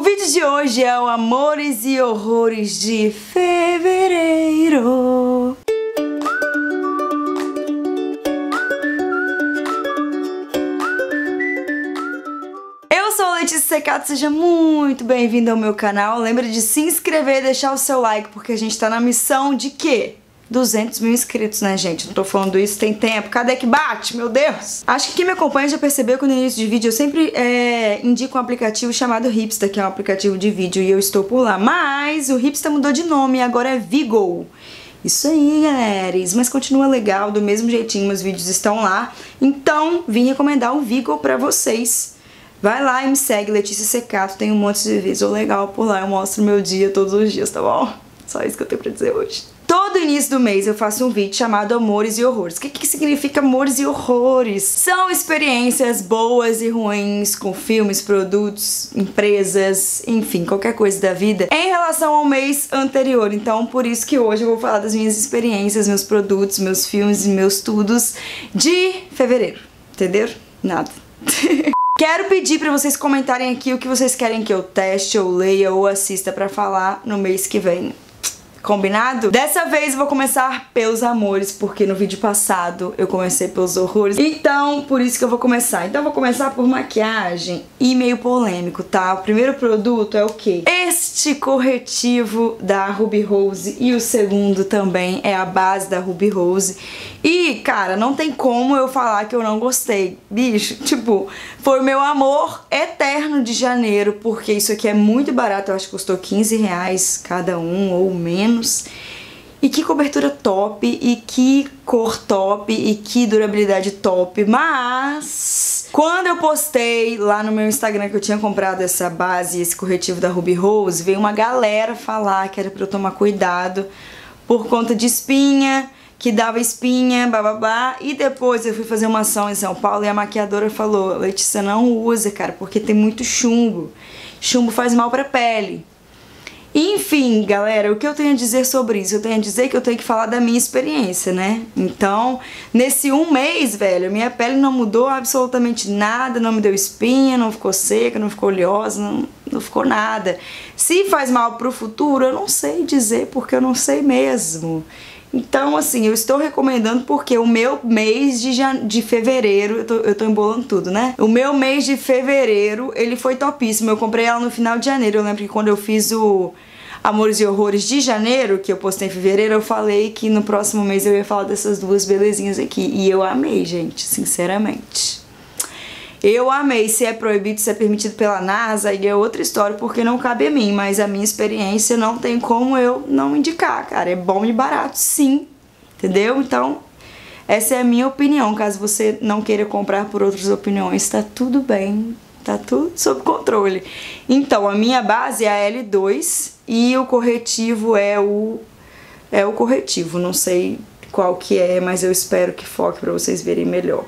O vídeo de hoje é o Amores e Horrores de Fevereiro. Eu sou Letícia Secato, seja muito bem-vindo ao meu canal. Lembra de se inscrever e deixar o seu like, porque a gente tá na missão de quê? 200 mil inscritos, né, gente? Não tô falando isso tem tempo. Cadê que bate? Meu Deus! Acho que quem me acompanha já percebeu que no início de vídeo eu sempre é, indico um aplicativo chamado Hipster, que é um aplicativo de vídeo, e eu estou por lá. Mas o Hipster mudou de nome agora é Vigo. Isso aí, galera. Mas continua legal, do mesmo jeitinho, meus vídeos estão lá. Então, vim recomendar o Vigo pra vocês. Vai lá e me segue, Letícia Secato. Tem um monte de vídeo legal por lá. Eu mostro meu dia todos os dias, tá bom? Só isso que eu tenho pra dizer hoje. Todo início do mês eu faço um vídeo chamado Amores e Horrores. O que, que significa amores e horrores? São experiências boas e ruins com filmes, produtos, empresas, enfim, qualquer coisa da vida em relação ao mês anterior. Então, por isso que hoje eu vou falar das minhas experiências, meus produtos, meus filmes e meus tudos de fevereiro. Entendeu? Nada. Quero pedir para vocês comentarem aqui o que vocês querem que eu teste, ou leia, ou assista para falar no mês que vem. Combinado? Dessa vez eu vou começar pelos amores, porque no vídeo passado eu comecei pelos horrores. Então, por isso que eu vou começar. Então eu vou começar por maquiagem e meio polêmico, tá? O primeiro produto é o quê? Este corretivo da Ruby Rose e o segundo também é a base da Ruby Rose. E, cara, não tem como eu falar que eu não gostei. Bicho, tipo, foi o meu amor eterno de janeiro, porque isso aqui é muito barato, eu acho que custou 15 reais cada um ou menos. E que cobertura top, e que cor top, e que durabilidade top. Mas, quando eu postei lá no meu Instagram que eu tinha comprado essa base, esse corretivo da Ruby Rose, veio uma galera falar que era pra eu tomar cuidado por conta de espinha, que dava espinha, bababá. E depois eu fui fazer uma ação em São Paulo e a maquiadora falou: Letícia, não usa, cara, porque tem muito chumbo. Chumbo faz mal pra pele. Enfim, galera, o que eu tenho a dizer sobre isso? Eu tenho a dizer que eu tenho que falar da minha experiência, né? Então, nesse um mês, velho, minha pele não mudou absolutamente nada, não me deu espinha, não ficou seca, não ficou oleosa, não, não ficou nada. Se faz mal pro futuro, eu não sei dizer, porque eu não sei mesmo. Então, assim, eu estou recomendando porque o meu mês de, de fevereiro, eu tô, eu tô embolando tudo, né? O meu mês de fevereiro, ele foi topíssimo. Eu comprei ela no final de janeiro. Eu lembro que quando eu fiz o Amores e Horrores de janeiro, que eu postei em fevereiro, eu falei que no próximo mês eu ia falar dessas duas belezinhas aqui. E eu amei, gente, sinceramente. Eu amei. Se é proibido, se é permitido pela NASA, aí é outra história, porque não cabe a mim. Mas a minha experiência não tem como eu não indicar, cara. É bom e barato, sim. Entendeu? Então, essa é a minha opinião. Caso você não queira comprar por outras opiniões, tá tudo bem. Tá tudo sob controle. Então, a minha base é a L2 e o corretivo é o é o corretivo. Não sei qual que é, mas eu espero que foque para vocês verem melhor.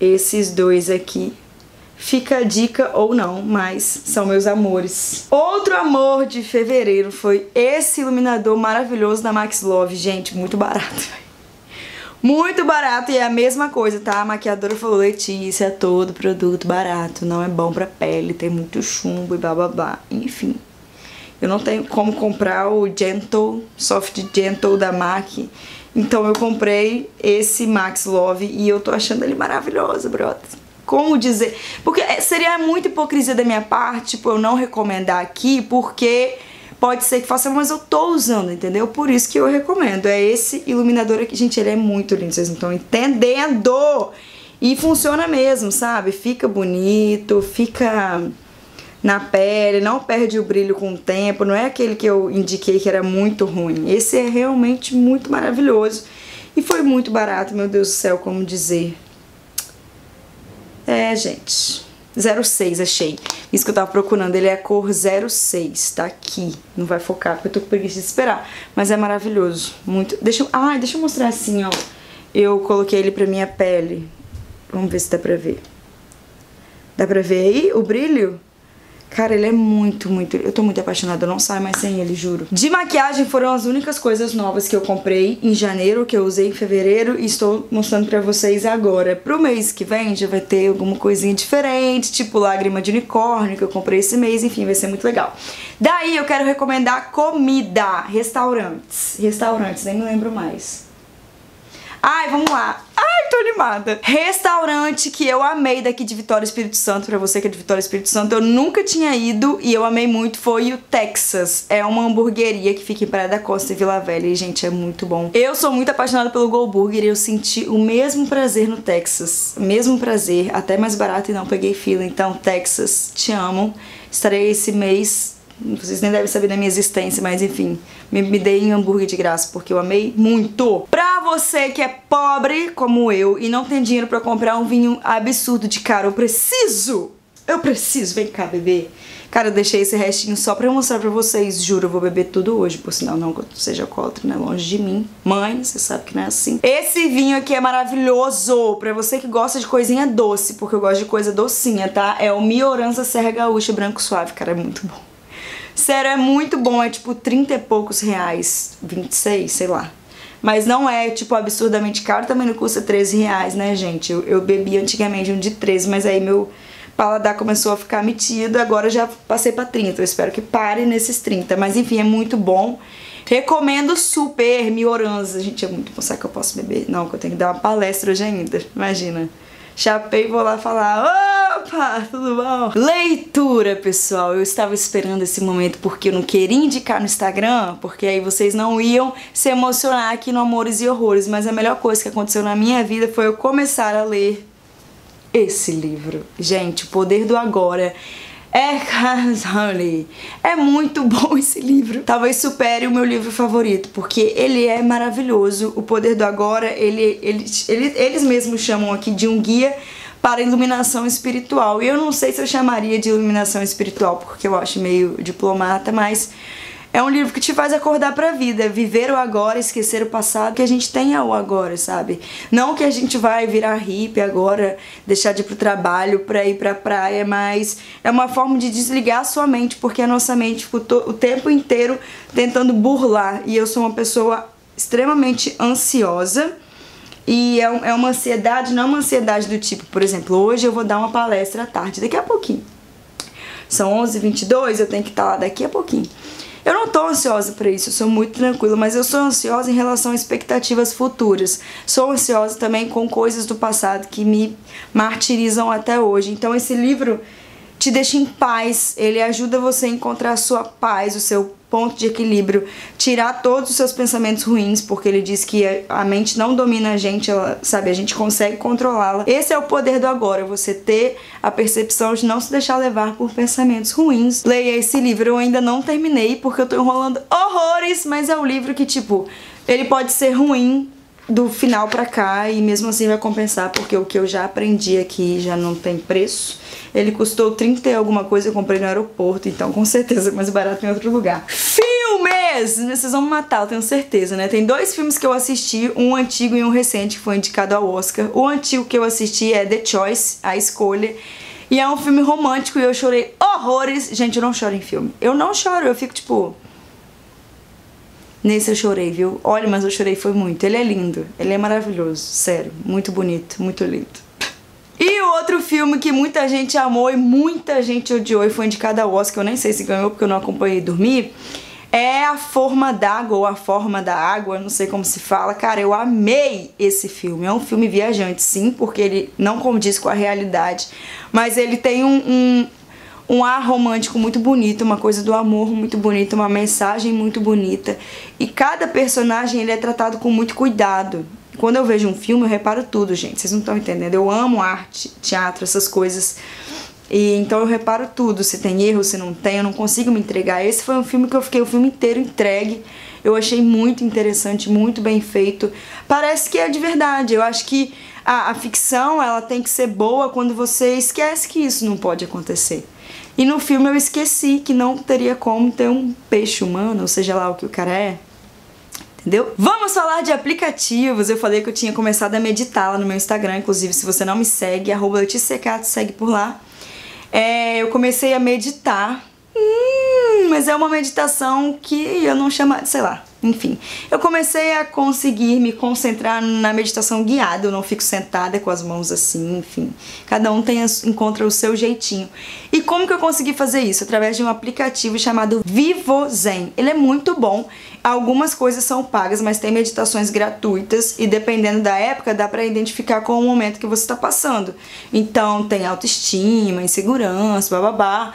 Esses dois aqui Fica a dica ou não, mas são meus amores. Outro amor de fevereiro foi esse iluminador maravilhoso da Max Love. Gente, muito barato. Muito barato e é a mesma coisa, tá? A maquiadora falou, Letícia, todo produto barato, não é bom pra pele, tem muito chumbo e bababá. Enfim, eu não tenho como comprar o Gentle, Soft Gentle da MAC. Então eu comprei esse Max Love e eu tô achando ele maravilhoso, brother como dizer. Porque é, seria muita hipocrisia da minha parte, tipo, eu não recomendar aqui, porque pode ser que faça, mas eu tô usando, entendeu? Por isso que eu recomendo. É esse iluminador aqui, gente, ele é muito lindo, vocês não estão entendendo! E funciona mesmo, sabe? Fica bonito, fica na pele, não perde o brilho com o tempo, não é aquele que eu indiquei que era muito ruim. Esse é realmente muito maravilhoso e foi muito barato, meu Deus do céu, como dizer. É, gente. 06, achei. Isso que eu tava procurando. Ele é a cor 06, tá aqui. Não vai focar porque eu tô com preguiça de esperar. Mas é maravilhoso. Muito. Deixa eu. Ah, deixa eu mostrar assim, ó. Eu coloquei ele pra minha pele. Vamos ver se dá pra ver. Dá pra ver aí o brilho? Cara, ele é muito, muito. Eu tô muito apaixonada, eu não saio mais sem ele, juro. De maquiagem foram as únicas coisas novas que eu comprei em janeiro, que eu usei em fevereiro e estou mostrando pra vocês agora. Pro mês que vem já vai ter alguma coisinha diferente, tipo lágrima de unicórnio que eu comprei esse mês, enfim, vai ser muito legal. Daí eu quero recomendar comida, restaurantes. Restaurantes, nem me lembro mais. Ai, vamos lá. Ai, tô animada. Restaurante que eu amei daqui de Vitória Espírito Santo, pra você que é de Vitória Espírito Santo, eu nunca tinha ido e eu amei muito, foi o Texas. É uma hamburgueria que fica em Praia da Costa e Vila Velha e, gente, é muito bom. Eu sou muito apaixonada pelo Go Burger e eu senti o mesmo prazer no Texas. Mesmo prazer, até mais barato e não peguei fila. Então, Texas, te amo. Estarei esse mês vocês nem devem saber da minha existência, mas enfim, me, me deem hambúrguer de graça, porque eu amei muito. Pra você que é pobre, como eu, e não tem dinheiro pra comprar um vinho absurdo de caro, eu preciso! Eu preciso, vem cá, bebê. Cara, eu deixei esse restinho só pra mostrar pra vocês. Juro, eu vou beber tudo hoje, por sinal não que eu seja alcoólatra, né? Longe de mim. Mãe, você sabe que não é assim. Esse vinho aqui é maravilhoso pra você que gosta de coisinha doce, porque eu gosto de coisa docinha, tá? É o Mioranza Serra Gaúcha Branco Suave, cara, é muito bom. Sério, é muito bom, é tipo 30 e poucos reais, 26, sei lá. Mas não é, tipo, absurdamente caro, também não custa 13 reais, né, gente? Eu, eu bebi antigamente um de 13, mas aí meu paladar começou a ficar metido, agora já passei pra 30. Eu espero que pare nesses 30, mas enfim, é muito bom. Recomendo super Mioranza. Gente, é muito bom. Será que eu posso beber? Não, que eu tenho que dar uma palestra hoje ainda. Imagina. Chapei e vou lá falar: opa, tudo bom? Leitura, pessoal. Eu estava esperando esse momento porque eu não queria indicar no Instagram, porque aí vocês não iam se emocionar aqui no Amores e Horrores. Mas a melhor coisa que aconteceu na minha vida foi eu começar a ler esse livro. Gente, O Poder do Agora é, Honey, é muito bom esse livro. Talvez supere o meu livro favorito, porque ele é maravilhoso. O Poder do Agora, ele, ele, ele, eles mesmos chamam aqui de um guia para iluminação espiritual. E eu não sei se eu chamaria de iluminação espiritual, porque eu acho meio diplomata, mas é um livro que te faz acordar pra vida, viver o agora, esquecer o passado, que a gente tenha o agora, sabe? Não que a gente vai virar hippie agora, deixar de ir pro trabalho pra ir pra praia, mas é uma forma de desligar a sua mente, porque a nossa mente ficou o tempo inteiro tentando burlar. E eu sou uma pessoa extremamente ansiosa. E é, é uma ansiedade, não uma ansiedade do tipo, por exemplo, hoje eu vou dar uma palestra à tarde, daqui a pouquinho. São 11h22, eu tenho que estar lá daqui a pouquinho. Eu não tô ansiosa para isso, eu sou muito tranquila, mas eu sou ansiosa em relação a expectativas futuras. Sou ansiosa também com coisas do passado que me martirizam até hoje. Então esse livro te deixa em paz, ele ajuda você a encontrar a sua paz, o seu ponto de equilíbrio, tirar todos os seus pensamentos ruins, porque ele diz que a mente não domina a gente, ela, sabe, a gente consegue controlá-la. Esse é o poder do agora, você ter a percepção de não se deixar levar por pensamentos ruins. Leia esse livro, eu ainda não terminei porque eu tô enrolando horrores, mas é um livro que tipo, ele pode ser ruim, do final para cá e mesmo assim vai compensar porque o que eu já aprendi aqui já não tem preço. Ele custou 30 e alguma coisa, eu comprei no aeroporto, então com certeza é mais barato em outro lugar. Filmes! Vocês vão me matar, eu tenho certeza, né? Tem dois filmes que eu assisti, um antigo e um recente que foi indicado ao Oscar. O antigo que eu assisti é The Choice, A Escolha. E é um filme romântico e eu chorei horrores. Gente, eu não choro em filme. Eu não choro, eu fico tipo Nesse eu chorei, viu? Olha, mas eu chorei foi muito. Ele é lindo, ele é maravilhoso, sério, muito bonito, muito lindo. E outro filme que muita gente amou e muita gente odiou e foi indicado ao Oscar, eu nem sei se ganhou porque eu não acompanhei dormir, é A Forma d'Água ou A Forma da Água, não sei como se fala. Cara, eu amei esse filme. É um filme viajante, sim, porque ele não condiz com a realidade, mas ele tem um, um um ar romântico muito bonito, uma coisa do amor muito bonita, uma mensagem muito bonita. E cada personagem ele é tratado com muito cuidado. Quando eu vejo um filme, eu reparo tudo, gente. Vocês não estão entendendo. Eu amo arte, teatro, essas coisas. E então eu reparo tudo, se tem erro, se não tem, eu não consigo me entregar. Esse foi um filme que eu fiquei o filme inteiro entregue. Eu achei muito interessante, muito bem feito. Parece que é de verdade. Eu acho que a, a ficção ela tem que ser boa quando você esquece que isso não pode acontecer. E no filme eu esqueci que não teria como ter um peixe humano, ou seja lá o que o cara é. Entendeu? Vamos falar de aplicativos. Eu falei que eu tinha começado a meditar lá no meu Instagram, inclusive se você não me segue, arroba segue por lá. é, eu comecei a meditar. Hum, mas é uma meditação que eu não chamo, sei lá, enfim, eu comecei a conseguir me concentrar na meditação guiada, eu não fico sentada com as mãos assim, enfim. Cada um tem, encontra o seu jeitinho. E como que eu consegui fazer isso? Através de um aplicativo chamado VivoZen. Ele é muito bom. Algumas coisas são pagas, mas tem meditações gratuitas e dependendo da época dá para identificar qual o momento que você está passando. Então tem autoestima, insegurança, bababá.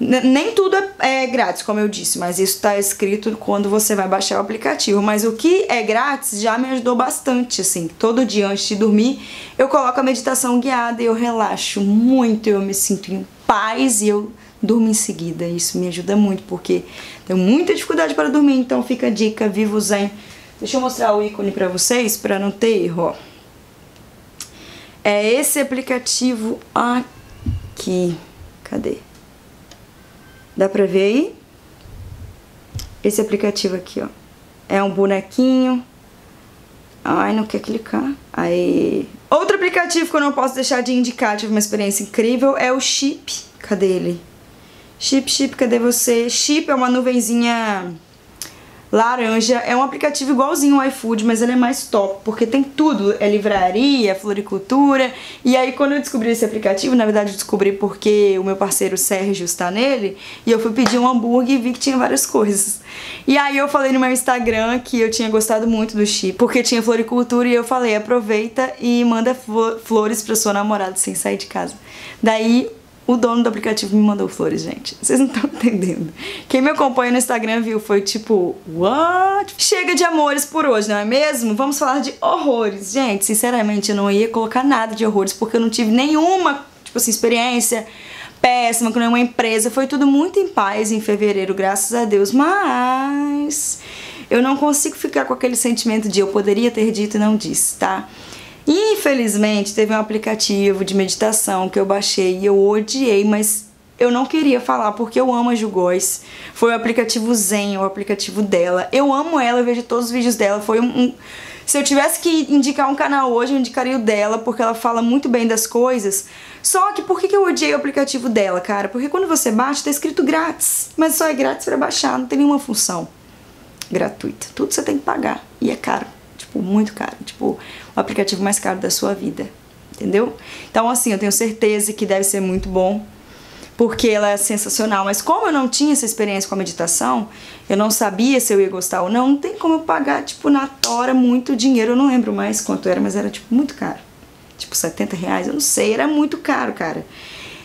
Nem tudo é, é, grátis, como eu disse, mas isso está escrito quando você vai baixar o aplicativo. Mas o que é grátis já me ajudou bastante, assim. Todo dia antes de dormir, eu coloco a meditação guiada e eu relaxo muito, eu me sinto em paz e eu durmo em seguida. Isso me ajuda muito, porque tenho muita dificuldade para dormir, então fica a dica, Vivo Zen. Deixa eu mostrar o ícone para vocês, para não ter erro, ó. É esse aplicativo aqui. Cadê? Dá pra ver aí? Esse aplicativo aqui, ó. É um bonequinho. Ai, não quer clicar. Aí. Outro aplicativo que eu não posso deixar de indicar, tive uma experiência incrível, é o Chip. Cadê ele? Chip, Chip, cadê você? Chip é uma nuvenzinha Laranja é um aplicativo igualzinho ao iFood, mas ele é mais top, porque tem tudo, é livraria, floricultura. E aí quando eu descobri esse aplicativo, na verdade eu descobri porque o meu parceiro Sérgio está nele, e eu fui pedir um hambúrguer e vi que tinha várias coisas. E aí eu falei no meu Instagram que eu tinha gostado muito do chip, porque tinha floricultura e eu falei, aproveita e manda flores para sua namorada sem sair de casa. Daí o dono do aplicativo me mandou flores, gente. Vocês não estão entendendo. Quem me acompanha no Instagram viu, foi tipo, what? Chega de amores por hoje, não é mesmo? Vamos falar de horrores. Gente, sinceramente, eu não ia colocar nada de horrores porque eu não tive nenhuma, tipo assim, experiência péssima com nenhuma empresa. Foi tudo muito em paz em fevereiro, graças a Deus. Mas eu não consigo ficar com aquele sentimento de eu poderia ter dito e não disse, tá? Infelizmente, teve um aplicativo de meditação que eu baixei e eu odiei, mas eu não queria falar porque eu amo a Ju. Foi o aplicativo Zen, o aplicativo dela. Eu amo ela, eu vejo todos os vídeos dela. Foi um, um... Se eu tivesse que indicar um canal hoje, eu indicaria o dela, porque ela fala muito bem das coisas. Só que por que, que eu odiei o aplicativo dela, cara? Porque quando você baixa, tá escrito grátis. Mas só é grátis para baixar, não tem nenhuma função gratuita. Tudo você tem que pagar. E é caro tipo, muito caro. Tipo, o aplicativo mais caro da sua vida. Entendeu? Então, assim, eu tenho certeza que deve ser muito bom, porque ela é sensacional. Mas como eu não tinha essa experiência com a meditação, eu não sabia se eu ia gostar ou não, não tem como eu pagar, tipo, na tora muito dinheiro. Eu não lembro mais quanto era, mas era, tipo, muito caro. Tipo, 70 reais, eu não sei, era muito caro, cara.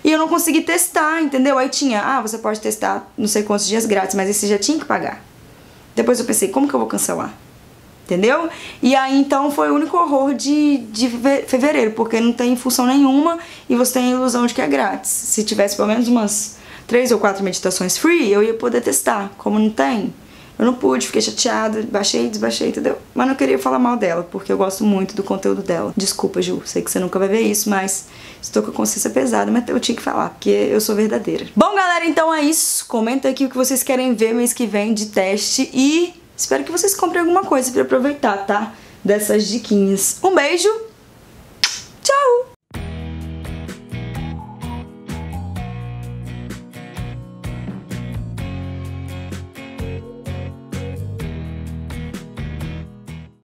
E eu não consegui testar, entendeu? Aí tinha, ah, você pode testar não sei quantos dias grátis, mas esse já tinha que pagar. Depois eu pensei, como que eu vou cancelar? Entendeu? E aí então foi o único horror de, de fevereiro, porque não tem função nenhuma e você tem a ilusão de que é grátis. Se tivesse pelo menos umas três ou quatro meditações free, eu ia poder testar. Como não tem, eu não pude, fiquei chateada, baixei, desbaixei, entendeu? Mas não queria falar mal dela, porque eu gosto muito do conteúdo dela. Desculpa, Ju, sei que você nunca vai ver isso, mas estou com a consciência pesada, mas eu tinha que falar, porque eu sou verdadeira. Bom, galera, então é isso. Comenta aqui o que vocês querem ver mês que vem de teste e Espero que vocês comprem alguma coisa para aproveitar, tá? Dessas diquinhas. Um beijo. Tchau!